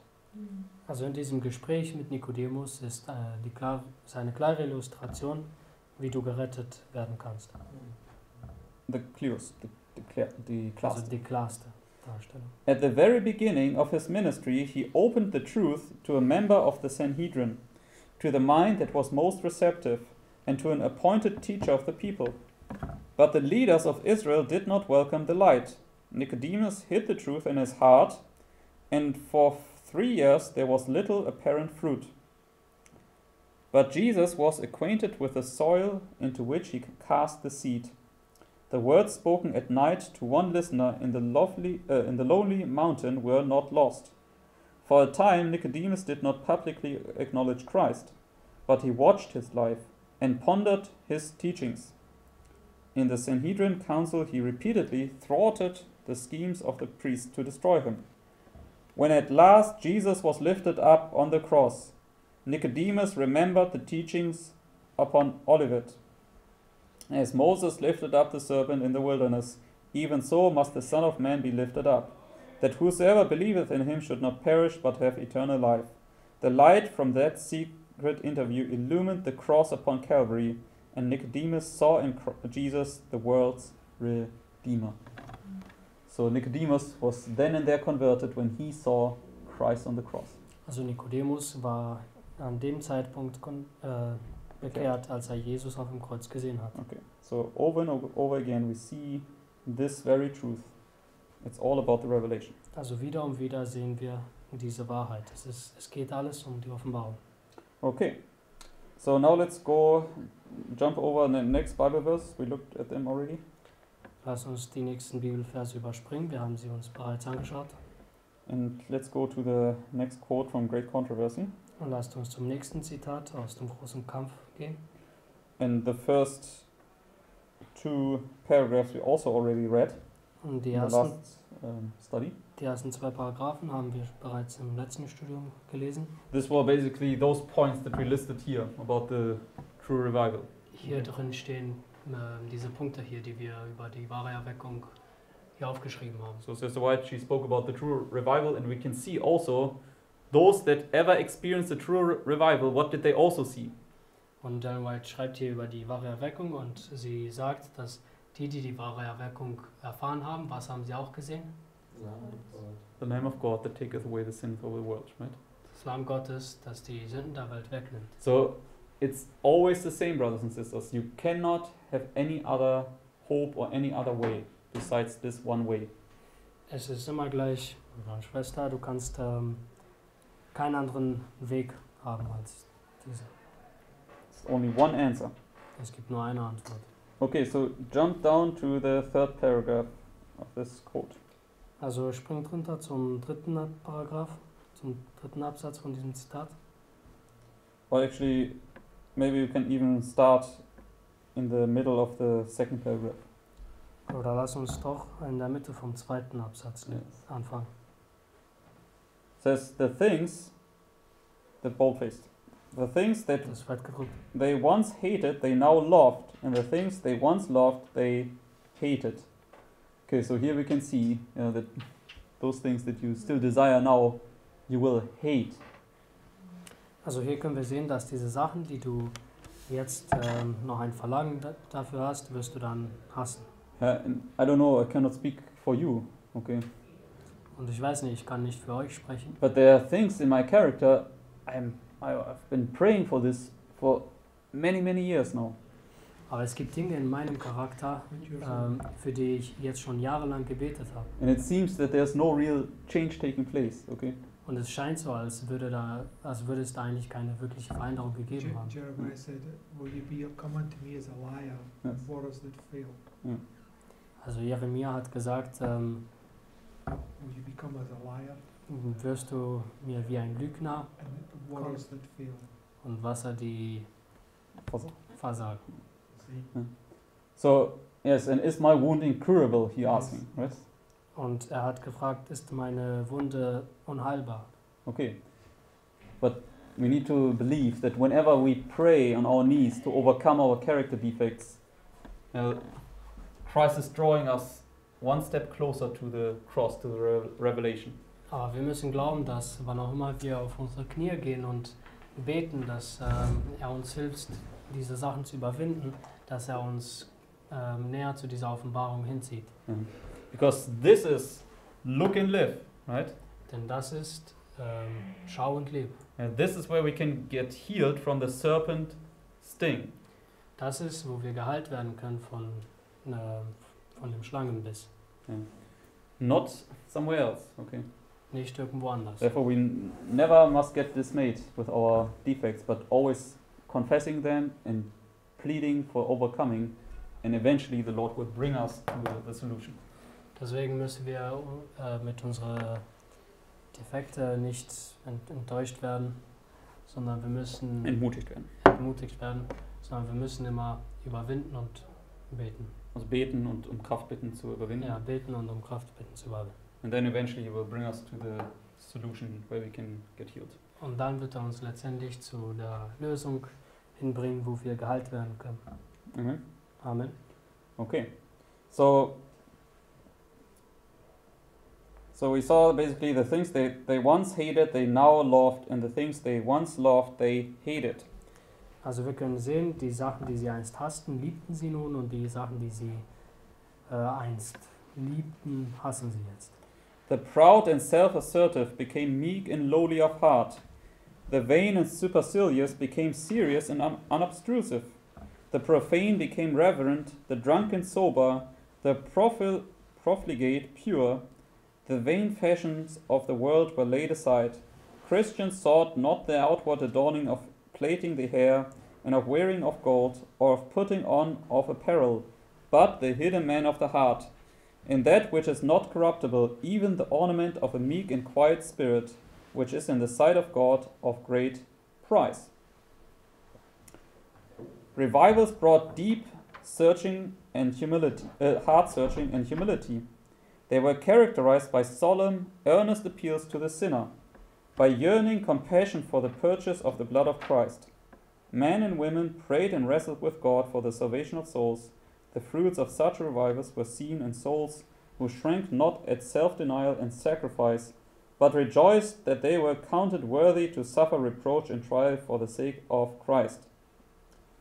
Also in diesem Gespräch mit Nikodemus ist äh, die klar, ist eine klare Illustration, wie du gerettet werden kannst. The clearest, the, the, clear, the Also die klarste. At the very beginning of his ministry, he opened the truth to a member of the Sanhedrin, to the mind that was most receptive, and to an appointed teacher of the people. But the leaders of Israel did not welcome the light. Nicodemus hid the truth in his heart, and for three years there was little apparent fruit. But Jesus was acquainted with the soil into which he cast the seed. The words spoken at night to one listener in the, lovely, uh, in the lonely mountain were not lost. For a time, Nicodemus did not publicly acknowledge Christ, but he watched his life and pondered his teachings. In the Sanhedrin council, he repeatedly thwarted the schemes of the priests to destroy him. When at last Jesus was lifted up on the cross, Nicodemus remembered the teachings upon Olivet. As Moses lifted up the serpent in the wilderness, even so must the Son of Man be lifted up, that whosoever believeth in him should not perish but have eternal life. The light from that secret interview illumined the cross upon Calvary, and Nicodemus saw in Jesus the world's Redeemer. So Nicodemus was then and there converted when he saw Christ on the cross. Also Nikodemus war an dem Zeitpunkt äh, bekehrt, als er Jesus auf dem Kreuz gesehen hat. Okay, so over and over, over again we see this very truth. It's all about the revelation. Also wieder und wieder sehen wir diese Wahrheit. Es, ist, es geht alles um die Offenbarung. Okay, so now let's go jump over the next Bible verse. We looked at them already. Lass uns die nächsten Bibelverse überspringen. Wir haben sie uns bereits angeschaut. And let's go to the next quote from Great Controversy. Und lasst uns zum nächsten Zitat aus dem großen Kampf gehen. And the first two paragraphs we also already read in the last um, study. die ersten zwei Paragraphen haben wir bereits im letzten Studium gelesen. This were basically those points that we listed here about the true revival. Hier drin stehen äh, diese Punkte hier, die wir über die wahre Erweckung hier aufgeschrieben haben. So Sister White, she spoke about the true revival, and we can see also those that ever experienced the true revival, what did they also see? Und Ellen White schreibt hier über die wahre Erweckung und sie sagt, dass die, die die wahre Erweckung erfahren haben, was haben sie auch gesehen? The Lamb of God that taketh away the sins of the world, right? Das Lamm Gottes, das die Sünden der Welt wegnimmt. So it's always the same, brothers and sisters. You cannot have any other hope or any other way besides this one way. Es ist immer gleich, Bruder und Schwester, du kannst ähm, keinen anderen Weg haben als dieser. Only one answer. Es gibt nur eine Antwort. Okay, so jump down to the third paragraph of this quote. Also er springt runter zum dritten Paragraph, zum dritten Absatz von diesem Zitat. Or actually, maybe you can even start in the middle of the second paragraph. Oder lass uns doch in der Mitte vom zweiten Absatz Yes. anfangen. says the things, the bold-faced, the things that they once hated, they now loved, and the things they once loved, they hated. Okay, so here we can see you know, that those things that you still desire now, you will hate. Also hier können wir sehen, dass diese Sachen, die du jetzt ähm, noch ein Verlangen da dafür hast, wirst du dann hassen. And I don't know, I cannot speak for you, okay, Und ich weiß nicht, ich kann nicht für euch sprechen, but there are things in my character. I'm, I, I've been praying for this for many, many years now. aber es gibt Dinge in meinem Charakter, ähm, für die ich jetzt schon jahrelang gebetet habe. And it seems that there's no real change taking place, okay? Und es scheint so, als würde, da, als würde es da eigentlich keine wirkliche Veränderung gegeben haben. Jeremiah said, Will you be come unto me as a liar, Yes. and waters that fail? Also Jeremia hat gesagt, ähm, Will you become as a liar, wirst du mir wie ein Lügner und Wasser, die versagen. See? So, yes, and is my wound incurable? He Yes. asking, right? Und er hat gefragt, ist meine Wunde unheilbar? Okay. But we need to believe that whenever we pray on our knees to overcome our character defects, uh, Christ is drawing us one step closer to the cross, to the re- revelation. Aber wir müssen glauben, dass wann auch immer wir auf unsere Knie gehen und beten, dass ähm, er uns hilft, diese Sachen zu überwinden, dass er uns ähm, näher zu dieser Offenbarung hinzieht. Because this is look and live, right? Denn das ist ähm, Schau und Leb. And this is where we can get healed from the serpent sting. Das ist, wo wir geheilt werden können von, äh, von dem Schlangenbiss. Not somewhere else, okay? Nicht irgendwo anders. Therefore, we never must get dismayed with our defects, but always confessing them and pleading for overcoming, and eventually the Lord will bring us to the, solution. Deswegen müssen wir äh, mit unseren Defekte nicht ent enttäuscht werden, sondern wir müssen Entmutigt werden. ermutigt werden, sondern wir müssen immer überwinden und beten. Also beten und um Kraft bitten zu überwinden. Ja, beten und um Kraft bitten zu überwinden. And then eventually he will bring us to the solution where we can get healed. Und dann wird er uns letztendlich zu der Lösung hinbringen, wo wir geheilt werden können. Mhm. Amen. Okay. So so we saw basically the things they, they once hated, they now loved, and the things they once loved, they hated. Also wir können sehen, die Sachen, die sie einst hassten, liebten sie nun und die Sachen, die sie äh, einst liebten, hassen sie jetzt. The proud and self assertive became meek and lowly of heart. The vain and supercilious became serious and un- unobtrusive. The profane became reverent, the drunken sober, the profil- profligate pure. The vain fashions of the world were laid aside. Christians sought not the outward adorning of plaiting the hair, and of wearing of gold, or of putting on of apparel, but the hidden man of the heart in that which is not corruptible, even the ornament of a meek and quiet spirit, which is in the sight of God of great price. Revivals brought deep searching and humility, uh, heart searching and humility. They were characterized by solemn, earnest appeals to the sinner, by yearning compassion for the purchase of the blood of Christ. Men and women prayed and wrestled with God for the salvation of souls. The fruits of such revivals were seen in souls who shrank not at self denial and sacrifice, but rejoiced that they were counted worthy to suffer reproach and trial for the sake of Christ.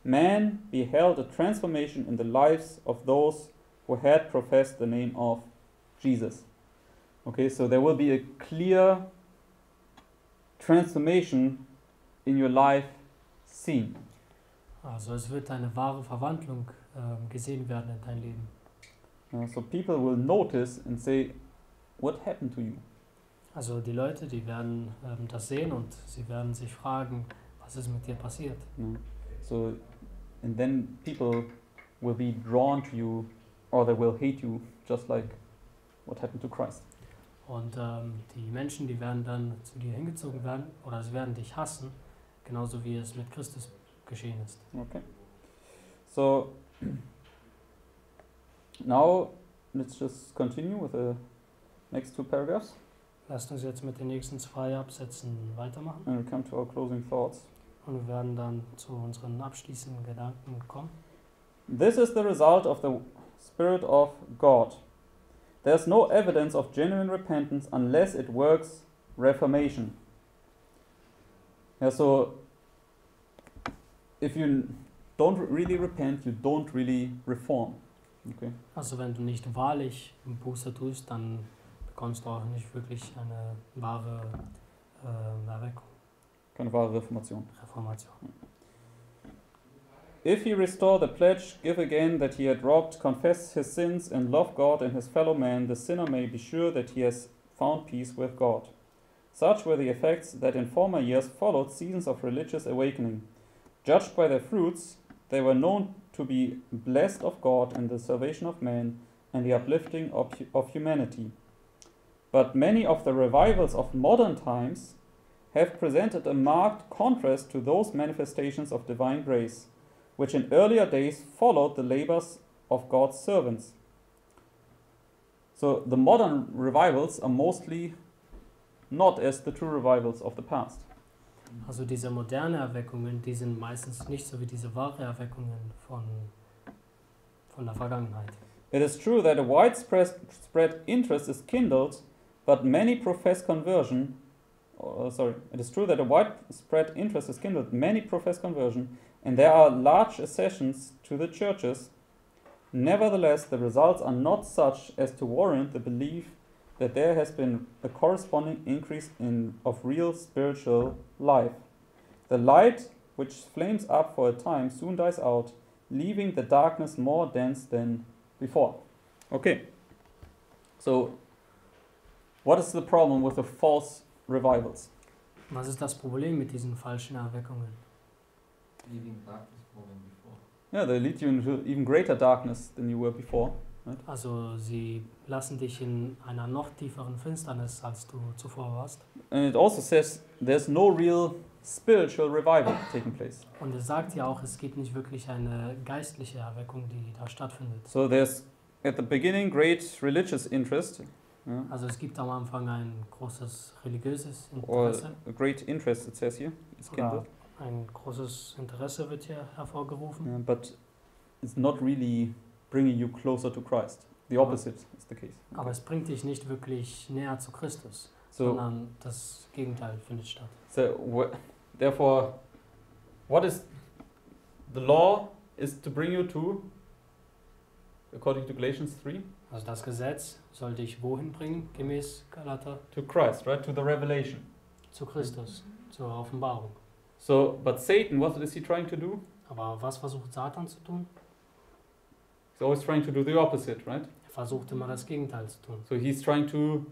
Man beheld a transformation in the lives of those who had professed the name of Jesus. Okay, so there will be a clear transformation in your life seen. Also es wird eine wahre Verwandlung ähm, gesehen werden in dein Leben. Uh, so people will notice and say, What happened to you? Also die Leute, die werden ähm, das sehen und sie werden sich fragen, was ist mit dir passiert? No. So, and then people will be drawn to you or they will hate you, just like what happened to Christ. Und ähm, die Menschen, die werden dann zu dir hingezogen werden oder sie werden dich hassen, genauso wie es mit Christus geschehen ist. Okay. So, now let's just continue with the next two paragraphs Lasst uns jetzt mit den nächsten zwei Absätzen weitermachen and we come to our closing thoughts. und wir werden dann zu unseren abschließenden Gedanken kommen. This is the result of the Spirit of God. There's no evidence of genuine repentance unless it works reformation. Yeah, so if you don't really repent, you don't really reform. Okay. Also wenn du nicht wahrlich Buße tust, dann bekommst du auch nicht wirklich eine wahre äh, Erweckung, Keine wahre Reformation. Reformation. If he restore the pledge, give again that he had robbed, confess his sins, and love God and his fellow man, the sinner may be sure that he has found peace with God. Such were the effects that in former years followed seasons of religious awakening. Judged by their fruits, they were known to be blessed of God in the salvation of man and the uplifting of, of humanity. But many of the revivals of modern times have presented a marked contrast to those manifestations of divine grace which in earlier days followed the labors of God's servants. So the modern revivals are mostly not as the true revivals of the past. Also diese moderne Erweckungen, die sind meistens nicht so wie diese wahre Erweckungen von, von der Vergangenheit. It is true that a widespread interest is kindled but many profess conversion. Uh, sorry, it is true that a widespread interest is kindled. Many profess conversion, and there are large accessions to the churches. Nevertheless, the results are not such as to warrant the belief that there has been a corresponding increase in of real spiritual life. The light which flames up for a time soon dies out, leaving the darkness more dense than before. Okay. So, what is the problem with the false revivals? Was ist das Problem mit diesen falschen Erweckungen? Leaving darkness more than before. Yeah, they lead you into even greater darkness than you were before. Also sie lassen dich in einer noch tieferen Finsternis, als du zuvor warst. And it also says there's no real spiritual revival taking place. Und es sagt ja auch, es gibt nicht wirklich eine geistliche Erweckung, die da stattfindet. So there's at the beginning great religious interest, yeah, Also es gibt am Anfang ein großes religiöses or Interesse. a great interest, it says here. It's Oder ein großes Interesse wird hier hervorgerufen. yeah, but it's not really bringing you closer to Christ. The Aber- opposite is the case. Aber es bringt dich nicht wirklich näher zu Christus, So, sondern das Gegenteil findet statt. so therefore, what is the law is to bring you to, according to Galatians 3, Also das Gesetz soll dich wohin bringen, gemäß Galater? to Christ, right? To the revelation. Zu Christus, zur Offenbarung. So, but Satan, what is he trying to do? Aber was versucht Satan zu tun? He's always trying to do the opposite, right? Er versucht immer das Gegenteil zu tun. So he's trying to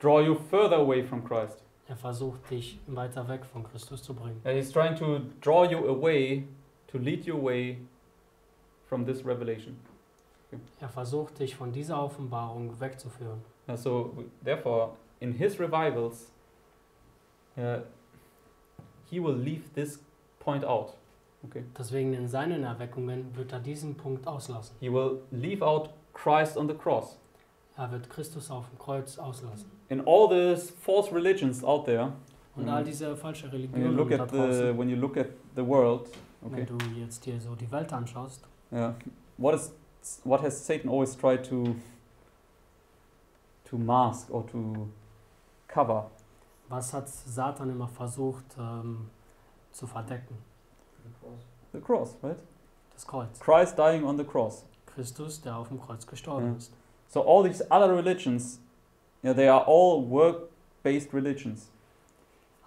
draw you further away from Christ. Er versucht dich weiter weg von Christus zu bringen. And he's trying to draw you away, to lead you away from this revelation. Er versucht dich von dieser Offenbarung wegzuführen. So therefore, in his revivals, uh, he will leave this point out. Okay. Deswegen in seinen Erweckungen wird er diesen Punkt auslassen. He will leave out Christ on the cross. Er wird Christus auf dem Kreuz auslassen. In all these false religions out there, Und all diese falsche when you Religionen look at the when you look at the world, okay, wenn du jetzt dir so die Welt anschaust, yeah, what is what has Satan always tried to to mask or to cover? was hat Satan immer versucht ähm, zu verdecken? The cross. Right? Das Kreuz. Christ dying on the cross. Christus, der auf dem Kreuz gestorben Ja. ist. So all these other religions, yeah, they are all work-based religions.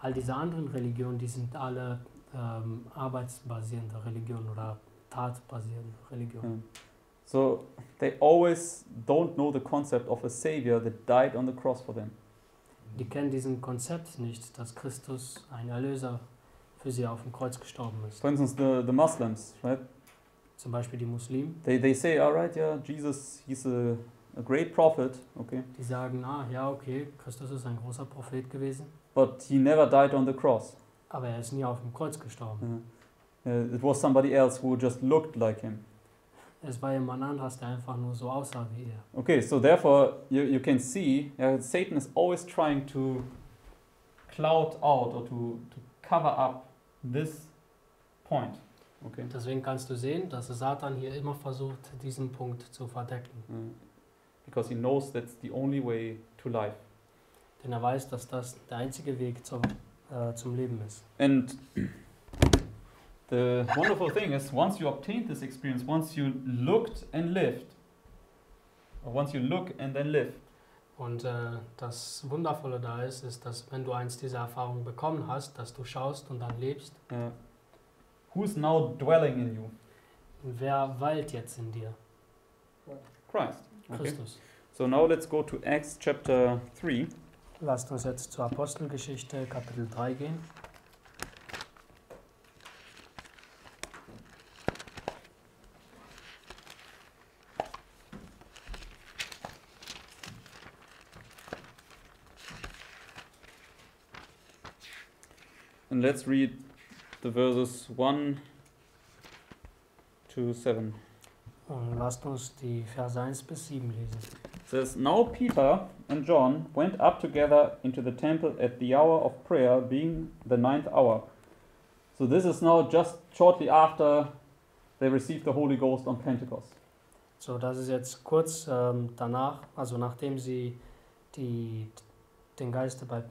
All diese anderen Religionen, die sind alle ähm, arbeitsbasierende Religionen oder tatbasierende Religionen. Yeah. So they always don't know the concept of a savior that died on the cross for them. Die kennen diesen Konzept nicht, dass Christus ein Erlöser für sie auf dem Kreuz gestorben ist. For instance, the, the Muslims, right? Zum Beispiel die Muslimen, They, they say, all right, yeah, Jesus, he's a, a great prophet, okay, die sagen, ah ja, okay, Christus ist ein großer Prophet gewesen, but he never died on the cross. aber er ist nie auf dem Kreuz gestorben. Uh, uh, it was somebody else who just looked like him. Es war jemand anderes, der einfach nur so aussah wie er. Okay, so therefore you, you can see yeah, Satan is always trying to cloud out or to, to cover up this point. Okay. Deswegen kannst du sehen, dass Satan hier immer versucht, diesen Punkt zu verdecken. Uh, because he knows that's the only way to life. Denn er weiß, dass das der einzige Weg zum, äh, zum Leben ist. And the wonderful thing is, once you obtained this experience, once you looked and lived, or once you look and then live, Und äh, das Wundervolle da ist, ist, dass wenn du eins dieser Erfahrungen bekommen hast, dass du schaust und dann lebst, uh, who's now dwelling in you? wer weilt jetzt in dir? Christ. Okay. Christus. So now let's go to Acts chapter 3. Lasst uns jetzt zur Apostelgeschichte Kapitel 3 gehen. And let's read the verses 1 to 7. Und lasst uns die Verse 1 bis 7 lesen. It says, Now Peter and John went up together into the temple at the hour of prayer, being the ninth hour. So this is now just shortly after they received the Holy Ghost on Pentecost. So, das ist jetzt kurz ähm, danach, also nachdem sie die den Geist bei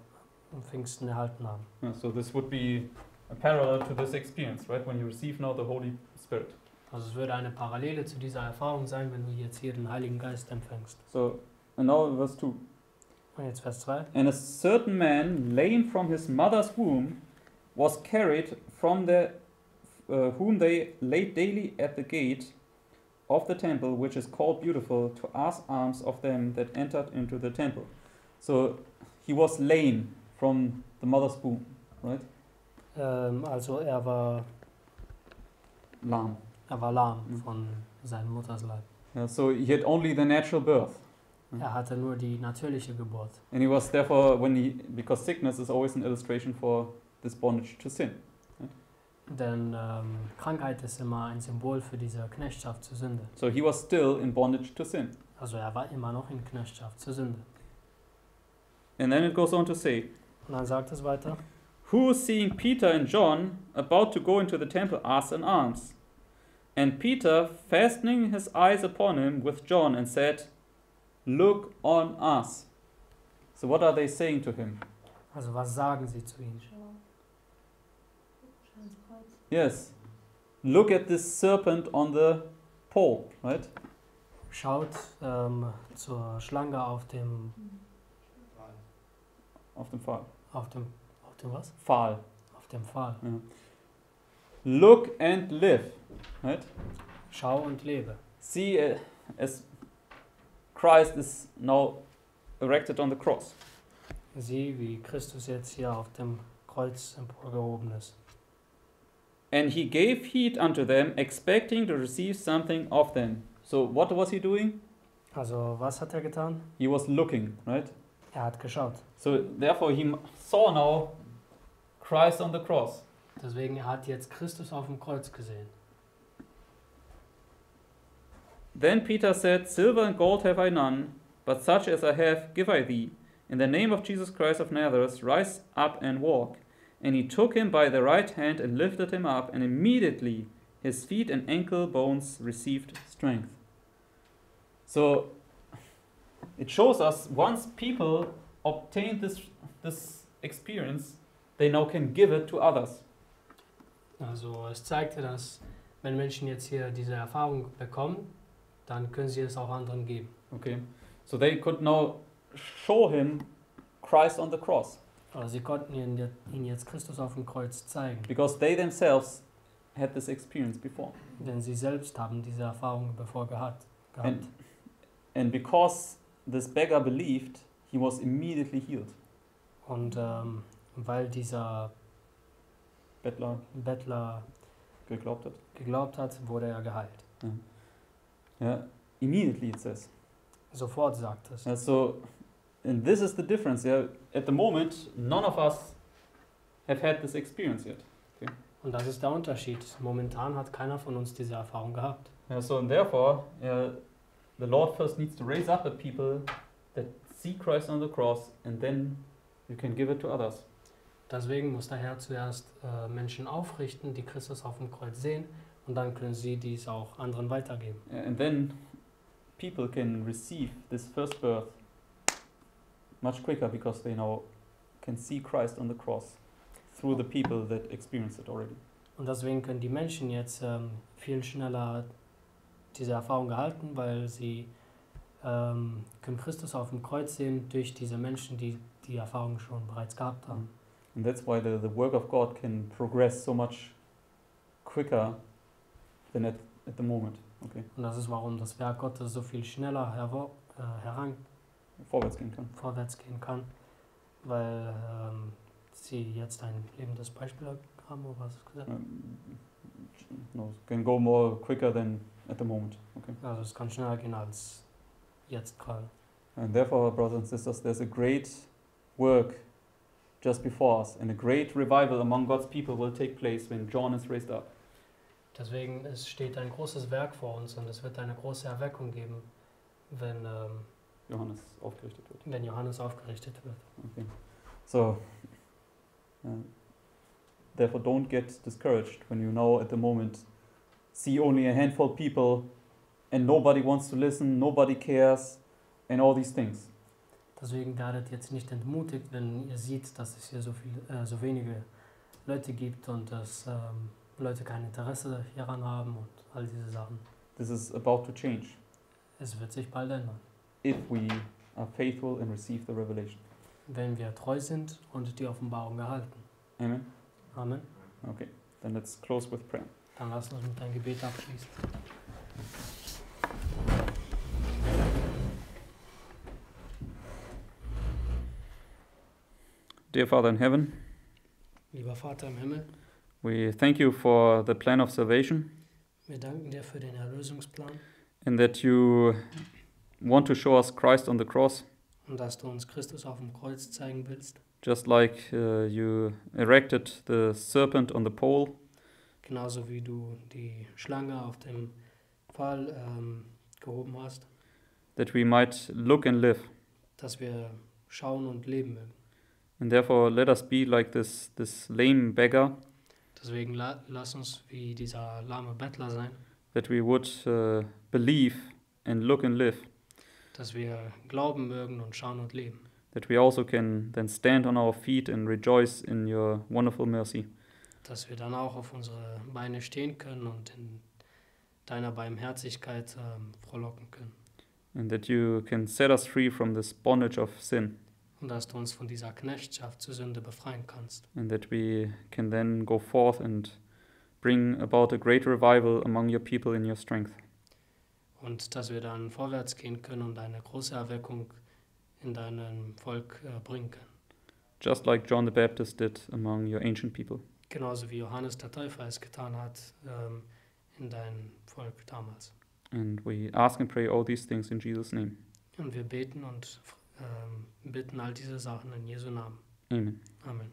Pfingsten erhalten haben. Yeah, so this would be a parallel to this experience, right? When you receive now the Holy Spirit. Also es würde eine Parallele zu dieser Erfahrung sein, wenn du jetzt hier den Heiligen Geist empfängst. So, and now verse 2. Und jetzt Vers 2. And a certain man, lame from his mother's womb, was carried from the uh, whom they laid daily at the gate of the temple, which is called Beautiful, to ask alms of them that entered into the temple. So he was lame from the mother's womb, right? Ähm, also er war, Lam. er war lahm Mhm. von seinem Muttersleib. Yeah, so he had only the natural birth. Er hatte nur die natürliche Geburt. And he was therefore, when he, because sickness is always an illustration for this bondage to sin. Denn ähm, Krankheit ist immer ein Symbol für diese Knechtschaft zur Sünde. So he was still in bondage to sin. Also er war immer noch in Knechtschaft zur Sünde. And then it goes on to say, Und dann sagt es weiter. who seeing Peter and John about to go into the temple asked an alms. And Peter, fastening his eyes upon him with John, and said, Look on us. So what are they saying to him? Also was sagen sie zu ihm? Schau. Schau ins Kreuz. Yes, look at this serpent on the pole, right? Schaut ähm, zur Schlange auf dem. Auf dem Pfahl. Auf dem, auf dem was? Pfahl. Auf dem Pfahl. Look and live, right? Schau und lebe. See, uh, as Christ is now erected on the cross. Sieh, wie Christus jetzt hier auf dem Kreuz emporgehoben ist. And he gave heed unto them, expecting to receive something of them. So, what was he doing? Also was hat er getan? He was looking, right? Er hat geschaut. So, therefore, he saw now Christ on the cross. Deswegen er hat jetzt Christus auf dem Kreuz gesehen. Then Peter said, Silver and gold have I none, but such as I have give I thee. In the name of Jesus Christ of Nazareth, rise up and walk. And he took him by the right hand and lifted him up, and immediately his feet and ankle bones received strength. So it shows us once people obtain this, this experience, they now can give it to others. Also es zeigte, dass wenn Menschen jetzt hier diese Erfahrung bekommen, dann können sie es auch anderen geben. Okay, so they could now show him Christ on the cross. Aber sie konnten ihnen jetzt Christus auf dem Kreuz zeigen, because they themselves had this experience before. denn sie selbst haben diese Erfahrung bevor gehabt. gehabt. And, and because this beggar believed, he was immediately healed. Und ähm, weil dieser Bettler Bettler geglaubt hat. geglaubt hat, wurde er geheilt. Yeah, immediately it says. Sofort sagt es. Yeah, so, and this is the difference. Yeah, at the moment, none of us have had this experience yet. Und das ist der Unterschied. Momentan hat keiner von uns diese Erfahrung gehabt. Yeah, so and therefore, yeah, the Lord first needs to raise up a people that see Christ on the cross, and then you can give it to others. Deswegen muss der Herr zuerst äh, Menschen aufrichten, die Christus auf dem Kreuz sehen, und dann können sie dies auch anderen weitergeben. And then people can receive this first birth much quicker because they now can see Christ on the cross through the people that experience it already. Und deswegen können die Menschen jetzt ähm, viel schneller diese Erfahrung erhalten, weil sie ähm, können Christus auf dem Kreuz sehen durch diese Menschen, die die Erfahrung schon bereits gehabt haben. And that's why the, the work of God can progress so much quicker than at, at the moment. Okay, Und das ist, warum das Werk Gottes so viel schneller hervor, äh, heran vorwärts gehen kann. vorwärts gehen kann, weil ähm, sie jetzt ein lebendes Beispiel haben, oder was gesagt? Um, no, can go more quicker than at the moment. Okay. Also es kann schneller gehen als jetzt gerade. And therefore, brothers and sisters, there's a great work just before us, and a great revival among God's people will take place when John is raised up. Deswegen es steht ein großes Werk vor uns und es wird eine große Erweckung geben, wenn, ähm, Johannes aufgerichtet wird. wenn Johannes aufgerichtet wird. Okay. So, uh, therefore, don't get discouraged when you now at the moment see only a handful of people and nobody wants to listen, nobody cares, and all these things. Deswegen werdet jetzt nicht entmutigt, wenn ihr seht, dass es hier so, viel, äh, so wenige Leute gibt und dass ähm, Leute kein Interesse hieran haben und all diese Sachen. This is about to change Es wird sich bald ändern, if we are faithful and receive the revelation. wenn wir treu sind und die Offenbarung erhalten. Amen. Amen. Okay, then let's close with prayer. Dann lasst uns mit einem Gebet abschließen. Dear Father in heaven, Lieber Vater im Himmel, we thank you for the plan of salvation. Wir danken dir für den Erlösungsplan. And that you want to show us Christ on the cross, und dass du uns Christus auf dem Kreuz zeigen willst, just like uh, you erected the serpent on the pole, genauso wie du die Schlange auf dem Pfahl ähm, gehoben hast, that we might look and live. dass wir schauen und leben mögen. And therefore, let us be like this, this lame beggar, Deswegen la lass uns wie dieser lahme Bettler sein, that we would uh, believe and look and live, dass wir glauben mögen und schauen und leben, that we also can then stand on our feet and rejoice in your wonderful mercy. Dass wir dann auch auf unsere Beine stehen können und in deiner Barmherzigkeit ähm, frohlocken können. and that you can set us free from this bondage of sin, Und dass du uns von dieser Knechtschaft zur Sünde befreien kannst. and that we can then go forth and bring about a great revival among your people in your strength. Und dass wir dann vorwärts gehen können und eine große Erweckung in deinem Volk äh, bringen können. Just like John the Baptist did among your ancient people. Genauso wie Johannes der Täufer es getan hat ähm, in deinem Volk damals. And we ask and pray all these things in Jesus' name. Und wir beten und ähm, bitten all diese Sachen in Jesu Namen. Amen. Amen.